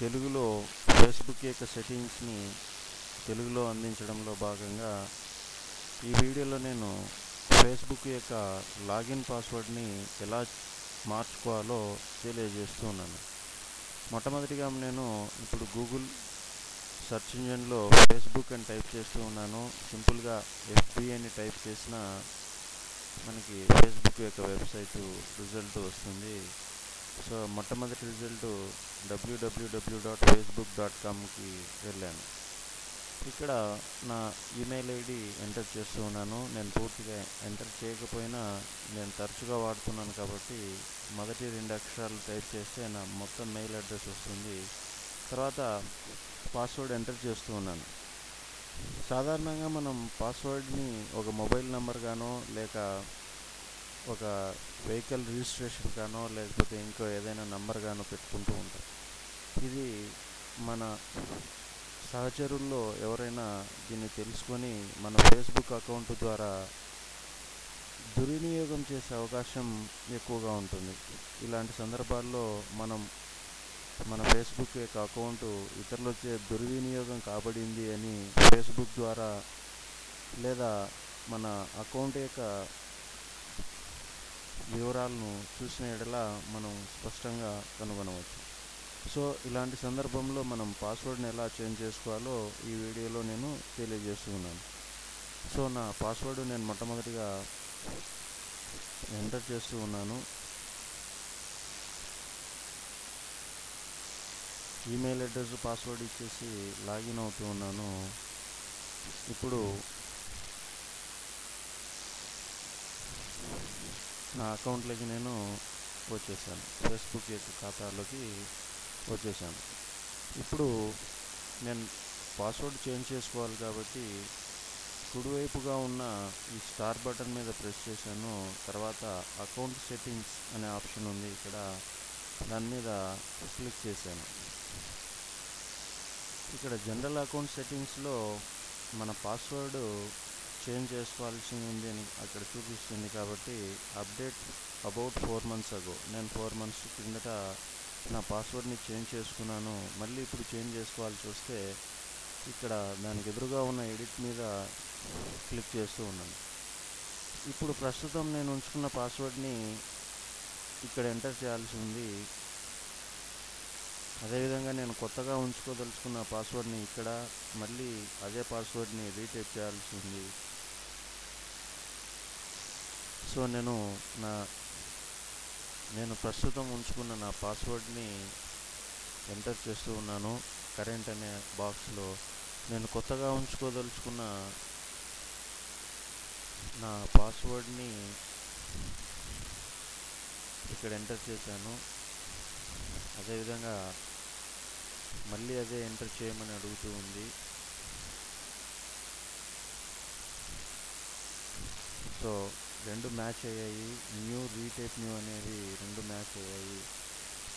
తెలుగులో ఫేస్బుక్ యొక్క సెట్టింగ్స్ని తెలుగులో అందించడంలో భాగంగా ఈ వీడియోలో నేను ఫేస్బుక్ యొక్క లాగిన్ పాస్వర్డ్ని ఎలా మార్చుకోవాలో తెలియజేస్తున్నాను. మొట్టమొదటిగా నేను ఇప్పుడు గూగుల్ సెర్చ్ ఇంజన్లో ఫేస్బుక్ అని టైప్ చేస్తూ ఉన్నాను. సింపుల్గా ఎఫ్బి అని టైప్ చేసిన మనకి ఫేస్బుక్ యొక్క వెబ్సైట్ రిజల్ట్ వస్తుంది. సో మొట్టమొదటి రిజల్ట్ డబ్ల్యూడబ్ల్యూడబ్ల్యూ డాట్ ఫేస్బుక్ డాట్ కామ్కి వెళ్ళాను. ఇక్కడ నా ఈమెయిల్ ఐడి ఎంటర్ చేస్తూ ఉన్నాను. నేను పూర్తిగా ఎంటర్ చేయకపోయినా నేను తరచుగా వాడుతున్నాను కాబట్టి మొదటి రెండు అక్షరాలు టైప్ చేస్తే నా మొత్తం మెయిల్ అడ్రస్ వస్తుంది. తర్వాత పాస్వర్డ్ ఎంటర్ చేస్తూ ఉన్నాను. సాధారణంగా మనం పాస్వర్డ్ని ఒక మొబైల్ నెంబర్ గానో లేక ఒక వెహికల్ రిజిస్ట్రేషన్ కానో లేకపోతే ఇంకో ఏదైనా నంబర్ కానో పెట్టుకుంటూ ఉంటాం ఇది మన సహచరుల్లో ఎవరైనా దీన్ని తెలుసుకొని మన ఫేస్బుక్ అకౌంట్ ద్వారా దుర్వినియోగం చేసే అవకాశం ఎక్కువగా ఉంటుంది. ఇలాంటి సందర్భాల్లో మనం మన ఫేస్బుక్ యొక్క అకౌంట్ ఇతరులచే దుర్వినియోగం కాబడింది అని ఫేస్బుక్ ద్వారా లేదా మన అకౌంట్ యొక్క వివరాలను చూసిన ఎడల మనం స్పష్టంగా కనుగొనవచ్చు. సో ఇలాంటి సందర్భంలో మనం పాస్వర్డ్ని ఎలా చేంజ్ చేసుకోవాలో ఈ వీడియోలో నేను తెలియజేస్తున్నాను సో నా పాస్వర్డ్ నేను మొట్టమొదటిగా ఎంటర్ చేస్తూ ఉన్నాను. ఈమెయిల్ అడ్రస్ పాస్వర్డ్ ఇచ్చేసి లాగిన్ అవుతూ ఉన్నాను. ఇప్పుడు నా అకౌంట్లోకి నేను వచ్చేసాను. ఫేస్బుక్ యొక్క ఖాతాలోకి వచ్చేసాను. ఇప్పుడు నేను పాస్వర్డ్ చేంజ్ చేసుకోవాలి కాబట్టి కుడివైపుగా ఉన్న ఈ స్టార్ బటన్ మీద ప్రెస్ చేశాను. తర్వాత అకౌంట్ సెట్టింగ్స్ అనే ఆప్షన్ ఉంది. ఇక్కడ దాని మీద క్లిక్ చేశాను. ఇక్కడ జనరల్ అకౌంట్ సెట్టింగ్స్లో మన పాస్వర్డ్ చేంజ్ చేసుకోవాల్సి ఉంది అని అక్కడ చూపిస్తుంది కాబట్టి అప్డేట్ అబౌట్ ఫోర్ మంత్స్ అగో నేను ఫోర్ మంత్స్ కిందట నా పాస్వర్డ్ని చేంజ్ చేసుకున్నాను. మళ్ళీ ఇప్పుడు చేంజ్ చేసుకోవాల్సి వస్తే ఇక్కడ దానికి ఎదురుగా ఉన్న ఎడిట్ మీద క్లిక్ చేస్తూ ఉన్నాను. ఇప్పుడు ప్రస్తుతం నేను ఉంచుకున్న పాస్వర్డ్ని ఇక్కడ ఎంటర్ చేయాల్సి ఉంది. అదేవిధంగా నేను కొత్తగా ఉంచుకోదలుచుకున్న పాస్వర్డ్ని ఇక్కడ మళ్ళీ అదే పాస్వర్డ్ని రీటైప్ చేయాల్సి ఉంది. సో నేను నా నేను ప్రస్తుతం ఉంచుకున్న నా పాస్వర్డ్ని ఎంటర్ చేస్తూ ఉన్నాను. కరెంట్ అనే బాక్స్లో నేను కొత్తగా ఉంచుకోదలుచుకున్న నా పాస్వర్డ్ని ఇక్కడ ఎంటర్ చేశాను. అదేవిధంగా మళ్ళీ అదే ఎంటర్ చేయమని అడుగుతూ ఉంది. సో రెండు మ్యాచ్ అయ్యాయి. న్యూ రీటైప్ న్యూ అనేవి రెండు మ్యాచ్ అయ్యాయి.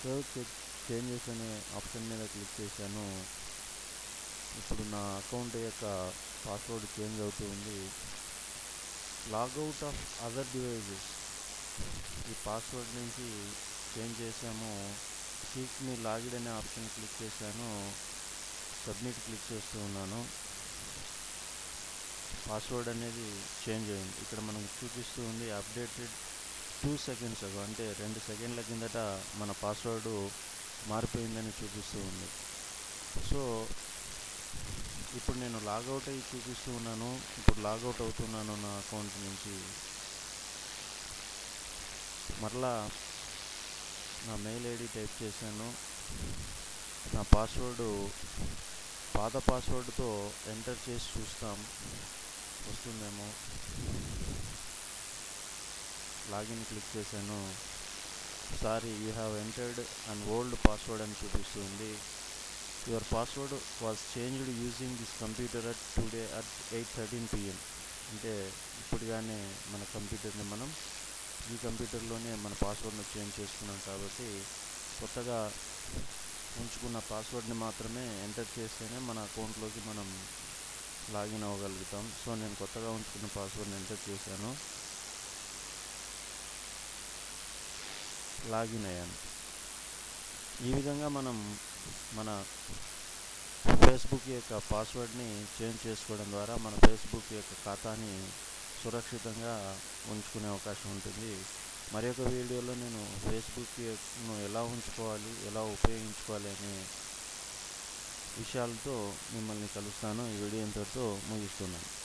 సో చెక్ చేంజెస్ అనే ఆప్షన్ మీద క్లిక్ చేశాను. ఇప్పుడు నా అకౌంట్ యొక్క పాస్వర్డ్ చేంజ్ అవుతూ ఉంది. Log out of other devices. ఈ పాస్వర్డ్ నుంచి చేంజ్ చేశాము. షీట్ని లాగిడ్ అనే ఆప్షన్ క్లిక్ చేశాను. సబ్మిట్ క్లిక్ చేస్తూ ఉన్నాను. పాస్వర్డ్ అనేది చేంజ్ అయింది. ఇక్కడ మనకు చూపిస్తూ ఉంది అప్డేటెడ్ టూ సెకండ్స్ అగో అంటే రెండు సెకండ్ల కిందట మన పాస్వర్డ్ మారిపోయిందని చూపిస్తూ ఉంది. సో ఇప్పుడు నేను లాగౌట్ అయ్యి చూపిస్తూ ఉన్నాను. ఇప్పుడు లాగౌట్ అవుతున్నాను నా అకౌంట్ నుంచి. మరలా నా మెయిల్ ఐడి టైప్ చేశాను. నా పాస్వర్డ్ పాత పాస్వర్డ్తో ఎంటర్ చేసి చూస్తాం. వస్తుందేమో. లాగిన్ క్లిక్ చేశాను. Sorry you have entered an old password అని చూపిస్తుంది your password was changed using this computer at today at eight thirteen PM. అంటే ఇప్పుడుగానే మన కంప్యూటర్ని మనం ఈ కంప్యూటర్లోనే మన పాస్వర్డ్ని చేంజ్ చేసుకున్నాం కాబట్టి కొత్తగా ఉంచుకున్న పాస్వర్డ్ని మాత్రమే ఎంటర్ చేస్తేనే మన అకౌంట్లోకి మనం లాగిన్ అవ్వగలుగుతాం. సో నేను కొత్తగా ఉంచుకున్న పాస్వర్డ్ని ఎంటర్ చేశాను. లాగిన్ అయ్యాను. ఈ విధంగా మనం మన ఫేస్బుక్ యొక్క పాస్వర్డ్ని చేంజ్ చేసుకోవడం ద్వారా మన ఫేస్బుక్ యొక్క ఖాతాని సురక్షితంగా ఉంచుకునే అవకాశం ఉంటుంది. మరి ఒక వీడియోలో నేను ఫేస్బుక్ను ఎలా ఉంచుకోవాలి ఎలా ఉపయోగించుకోవాలి అనే విషయాలతో మిమ్మల్ని కలుస్తాను. ఈ వీడియో ఇంతటితో ముగిస్తున్నాను.